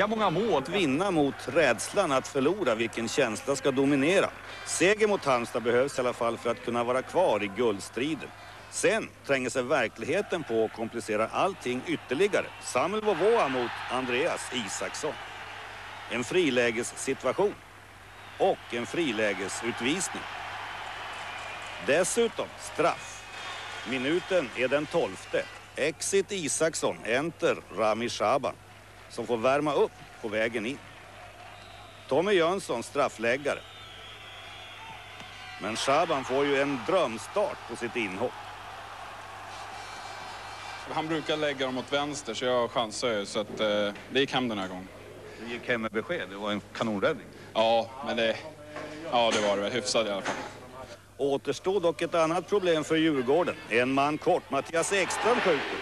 lika många mål. Att vinna mot rädslan att förlora, vilken känsla ska dominera. Seger mot Halmstad behövs i alla fall för att kunna vara kvar i guldstriden. Sen tränger sig verkligheten på och komplicerar allting ytterligare. Samuel Vovoa mot Andreas Isaksson. En frilägessituation och en frilägesutvisning. Dessutom straff. Minuten är den tolfte. Exit Isaksson, enter Rami Shaban som får värma upp på vägen in. Tommy Jönsson straffläggare. Men Shaban får ju en drömstart på sitt inhopp. Han brukar lägga dem åt vänster så jag chansar ju så att eh, det gick hem den här gången. Det gick hem med besked, det var en kanonräddning. Ja, men det, ja, det var det väl. Hyfsad i alla fall. Återstod dock ett annat problem för Djurgården. En man kort, Mattias Ekström skjuter.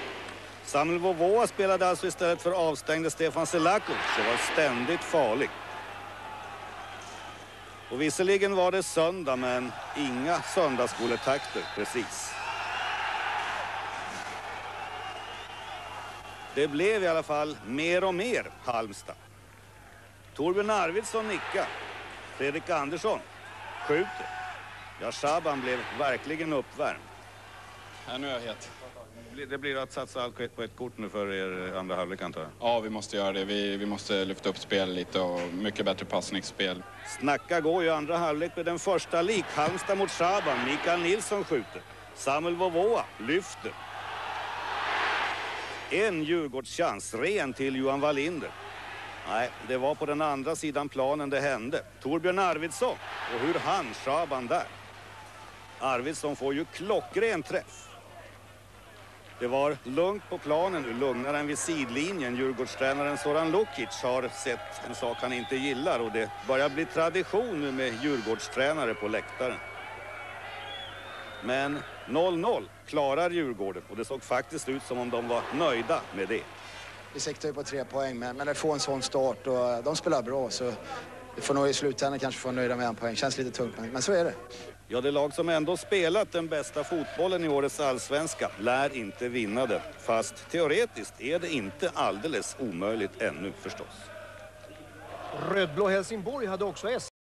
Samuel Vovoa spelade alltså istället för avstängde Stefan Selakovic och var ständigt farlig. Och visserligen var det söndag, men inga söndagsskoletakter precis. Det blev i alla fall mer och mer Halmstad. Torbjörn Arvidsson nickar. Fredrik Andersson skjuter. Ja, Shaban blev verkligen uppvärmd. Ja, nu är jag het. Det blir att satsa allt på ett kort nu för er andra halvlek antar jag. Ja, vi måste göra det. Vi, vi måste lyfta upp spelet lite och mycket bättre passningsspel. Snacka går ju andra halvlek med den första lik. Halmstad mot Shaban. Mikael Nilsson skjuter. Samuel Vovoa lyfter. En Djurgårdschans, ren till Johan Wallinder. Nej, det var på den andra sidan planen det hände. Torbjörn Arvidsson. Och hur han Shaban där. Arvidsson får ju klockren träff. Det var lugnt på planen nu, lugnare än vid sidlinjen. Djurgårdstränaren Soran Lukic har sett en sak han inte gillar och det börjar bli tradition nu med Djurgårdstränare på läktaren. Men 0-0 klarar Djurgården och det såg faktiskt ut som om de var nöjda med det. Vi siktar ju på tre poäng, men, men att få en sån start och de spelar bra så vi får nog i slutändan kanske få nöjda med en poäng. Känns lite tungt, men, men så är det. Ja, det lag som ändå spelat den bästa fotbollen i årets allsvenska lär inte vinna den. Fast teoretiskt är det inte alldeles omöjligt ännu förstås. Rödblå Helsingborg hade också